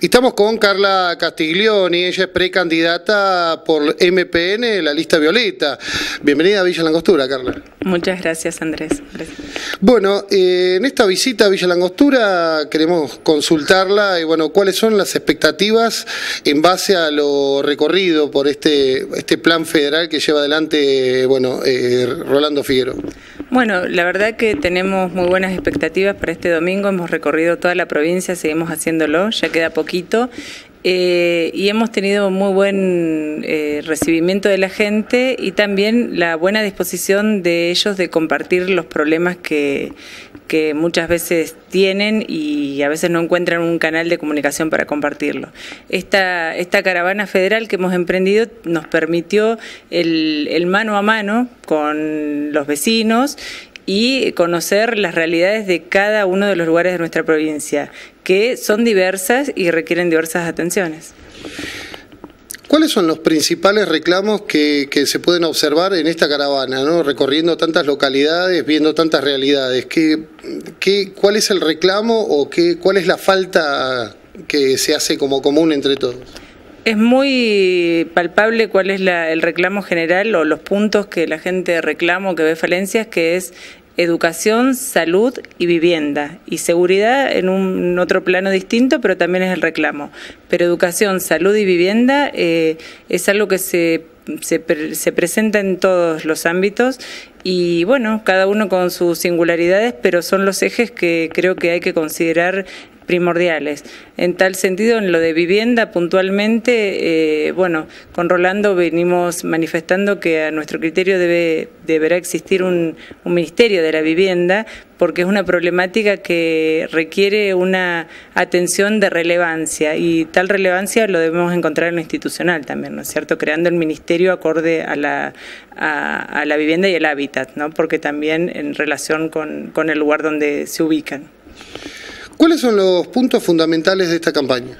Estamos con Carla Castiglioni, ella es precandidata por MPN, la lista violeta. Bienvenida a Villa Langostura, Carla. Muchas gracias, Andrés. Bueno, eh, en esta visita a Villa Langostura queremos consultarla y bueno, cuáles son las expectativas en base a lo recorrido por este, este plan federal que lleva adelante bueno, eh, Rolando Figueroa. Bueno, la verdad que tenemos muy buenas expectativas para este domingo. Hemos recorrido toda la provincia, seguimos haciéndolo, ya queda poquito. Eh, y hemos tenido muy buen eh, recibimiento de la gente y también la buena disposición de ellos de compartir los problemas que, que muchas veces tienen y a veces no encuentran un canal de comunicación para compartirlo. Esta, esta caravana federal que hemos emprendido nos permitió el, el mano a mano con los vecinos y conocer las realidades de cada uno de los lugares de nuestra provincia, que son diversas y requieren diversas atenciones. ¿Cuáles son los principales reclamos que, se pueden observar en esta caravana, recorriendo tantas localidades, viendo tantas realidades? ¿Qué, qué, cuál es el reclamo o qué, cuál es la falta que se hace como común entre todos? Es muy palpable cuál es el reclamo general o los puntos que la gente reclama o que ve falencias, que es educación, salud y vivienda. Y seguridad en un otro plano distinto, pero también es el reclamo. Pero educación, salud y vivienda eh, es algo que se, se, se presenta en todos los ámbitos y bueno, cada uno con sus singularidades, pero son los ejes que creo que hay que considerar primordiales. En tal sentido, en lo de vivienda puntualmente, eh, bueno, con Rolando venimos manifestando que a nuestro criterio debe, deberá existir un, Ministerio de la Vivienda porque es una problemática que requiere una atención de relevancia y tal relevancia lo debemos encontrar en lo institucional también, ¿no es cierto? Creando el ministerio acorde a la, a, la vivienda y el hábitat, ¿no? Porque también en relación con, con el lugar donde se ubican. ¿Cuáles son los puntos fundamentales de esta campaña?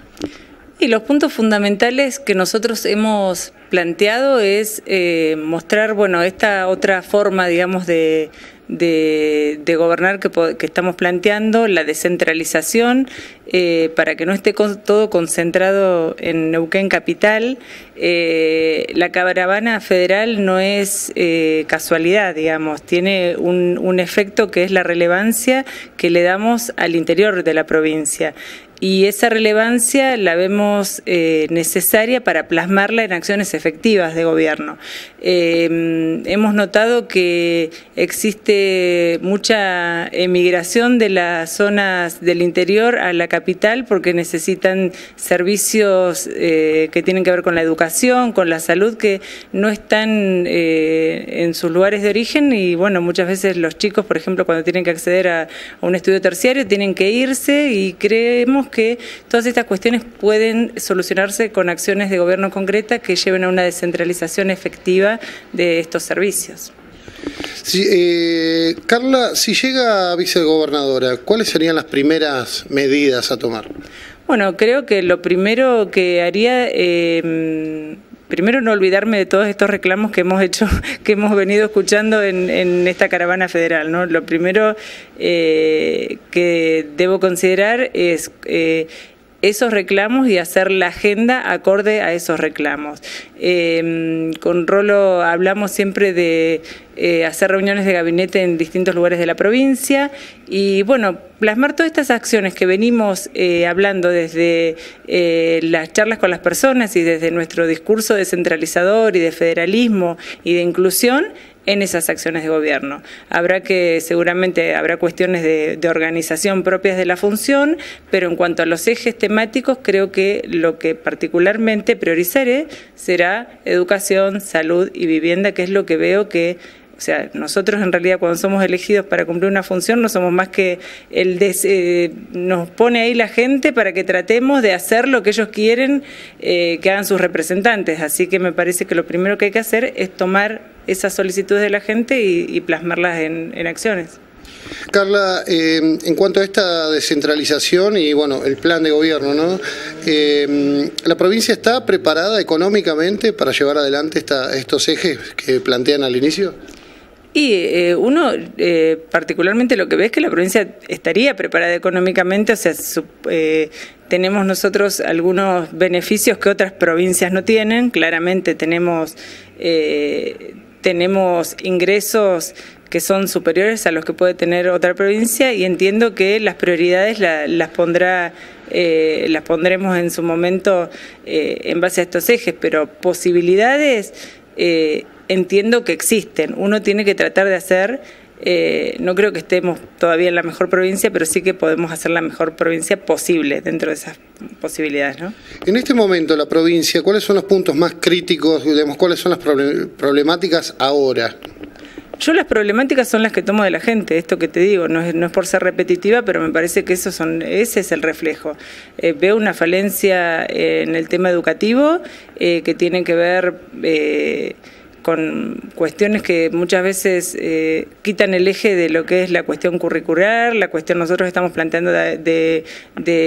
Y los puntos fundamentales que nosotros hemos planteado es eh, mostrar, bueno, esta otra forma, digamos, de, de, gobernar que, estamos planteando, la descentralización, eh, para que no esté todo concentrado en Neuquén Capital. Eh, la caravana federal no es eh, casualidad, digamos, tiene un, un efecto que es la relevancia que le damos al interior de la provincia y esa relevancia la vemos eh, necesaria para plasmarla en acciones efectivas de gobierno. Eh, hemos notado que existe mucha emigración de las zonas del interior a la capital porque necesitan servicios eh, que tienen que ver con la educación, con la salud, que no están en sus lugares de origen y bueno, muchas veces los chicos, por ejemplo, cuando tienen que acceder a un estudio terciario, tienen que irse y creemos que todas estas cuestiones pueden solucionarse con acciones de gobierno concreta que lleven a una descentralización efectiva de estos servicios. Eh, Carla, si llega a vicegobernadora, ¿cuáles serían las primeras medidas a tomar? Bueno, creo que lo primero que haría... Eh, primero no olvidarme de todos estos reclamos que hemos hecho, que hemos venido escuchando en, esta caravana federal. ¿no? Lo primero eh, que debo considerar es eh, esos reclamos y hacer la agenda acorde a esos reclamos. Em, con Rolo hablamos siempre de eh, hacer reuniones de gabinete en distintos lugares de la provincia y bueno, plasmar todas estas acciones que venimos eh, hablando desde eh, las charlas con las personas y desde nuestro discurso descentralizador y de federalismo y de inclusión en esas acciones de gobierno. Habrá que, seguramente, habrá cuestiones de, organización propias de la función, pero en cuanto a los ejes temáticos, creo que lo que particularmente priorizaré será educación, salud y vivienda, que es lo que veo que o sea, nosotros en realidad cuando somos elegidos para cumplir una función no somos más que el eh, nos pone ahí la gente para que tratemos de hacer lo que ellos quieren eh, que hagan sus representantes. Así que me parece que lo primero que hay que hacer es tomar esas solicitudes de la gente y, plasmarlas en, acciones. Carla, eh, en cuanto a esta descentralización y bueno, el plan de gobierno, ¿no? ¿La provincia está preparada económicamente para llevar adelante estos ejes que plantean al inicio? Y eh, uno, eh, particularmente lo que ve es que la provincia estaría preparada económicamente, o sea, eh, tenemos nosotros algunos beneficios que otras provincias no tienen, claramente tenemos, tenemos ingresos que son superiores a los que puede tener otra provincia y entiendo que las prioridades las pondrá las pondremos en su momento en base a estos ejes, pero posibilidades entiendo que existen. Uno tiene que tratar de hacer, eh, no creo que estemos todavía en la mejor provincia, pero sí que podemos hacer la mejor provincia posible dentro de esas posibilidades. ¿no? En este momento, la provincia, ¿cuáles son los puntos más críticos? Digamos, ¿Cuáles son las problemáticas ahora? Yo las problemáticas son las que tomo de la gente, esto que te digo, no es, no es por ser repetitiva, pero me parece que eso son, ese es el reflejo. Eh, veo una falencia en el tema educativo eh, que tiene que ver con cuestiones que muchas veces eh, quitan el eje de lo que es la cuestión curricular, la cuestión nosotros estamos planteando de,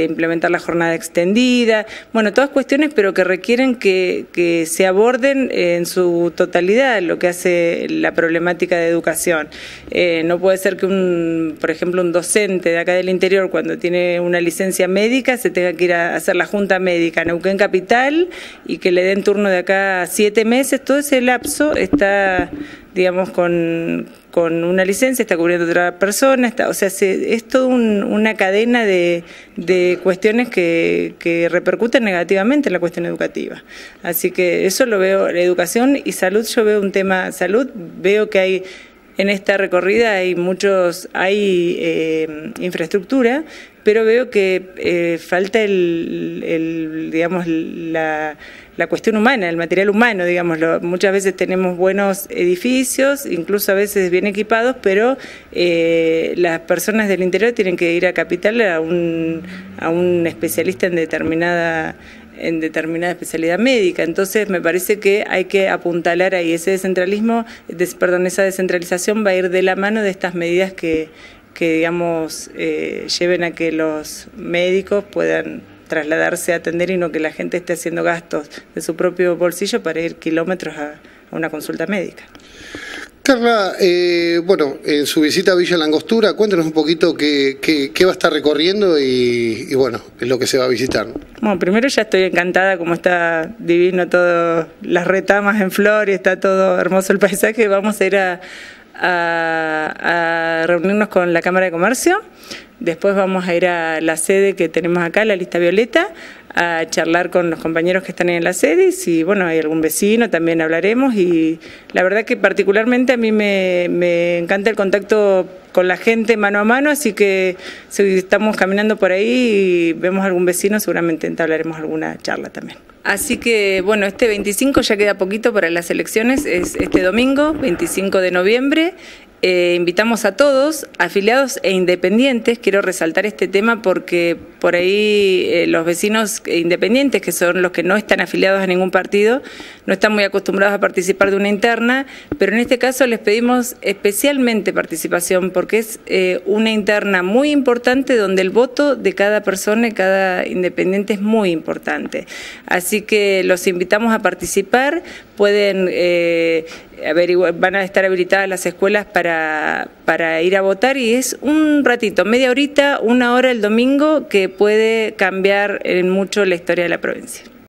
implementar la jornada extendida, bueno, todas cuestiones pero que requieren que, se aborden en su totalidad lo que hace la problemática de educación. Eh, no puede ser que un, por ejemplo, un docente de acá del interior cuando tiene una licencia médica se tenga que ir a hacer la junta médica en Neuquén Capital y que le den turno de acá siete meses, todo ese lapso está, digamos, con, una licencia, está cubriendo otra persona, está, o sea, es toda una cadena de, cuestiones que, que, repercuten negativamente en la cuestión educativa. Así que eso lo veo, la educación y salud, yo veo un tema salud, veo que hay en esta recorrida hay muchos, hay eh, infraestructura, pero veo que eh, falta el, digamos, la, cuestión humana, el material humano, digamos. Muchas veces tenemos buenos edificios, incluso a veces bien equipados, pero eh, las personas del interior tienen que ir a capital a un, a un especialista en determinada en determinada especialidad médica. Entonces me parece que hay que apuntalar ahí ese descentralismo, perdón, esa descentralización va a ir de la mano de estas medidas que, que digamos, eh, lleven a que los médicos puedan trasladarse a atender y no que la gente esté haciendo gastos de su propio bolsillo para ir kilómetros a una consulta médica. Carla, eh, bueno, en su visita a Villa Langostura, cuéntenos un poquito qué, qué, va a estar recorriendo y, bueno, es lo que se va a visitar. Bueno, primero ya estoy encantada como está divino todo, las retamas en flor y está todo hermoso el paisaje. Vamos a ir a, a reunirnos con la Cámara de Comercio. Después vamos a ir a la sede que tenemos acá, la lista violeta, a charlar con los compañeros que están en la sede y si bueno, hay algún vecino también hablaremos y la verdad que particularmente a mí me, me encanta el contacto con la gente mano a mano, así que si estamos caminando por ahí y vemos algún vecino seguramente entablaremos alguna charla también. Así que bueno, este 25 ya queda poquito para las elecciones, es este domingo, 25 de noviembre. Eh, invitamos a todos, afiliados e independientes, quiero resaltar este tema porque por ahí eh, los vecinos independientes, que son los que no están afiliados a ningún partido, no están muy acostumbrados a participar de una interna, pero en este caso les pedimos especialmente participación porque es eh, una interna muy importante donde el voto de cada persona y cada independiente es muy importante. Así que los invitamos a participar, pueden van a estar habilitadas las escuelas para, ir a votar y es un ratito, media horita, una hora el domingo que puede cambiar en mucho la historia de la provincia.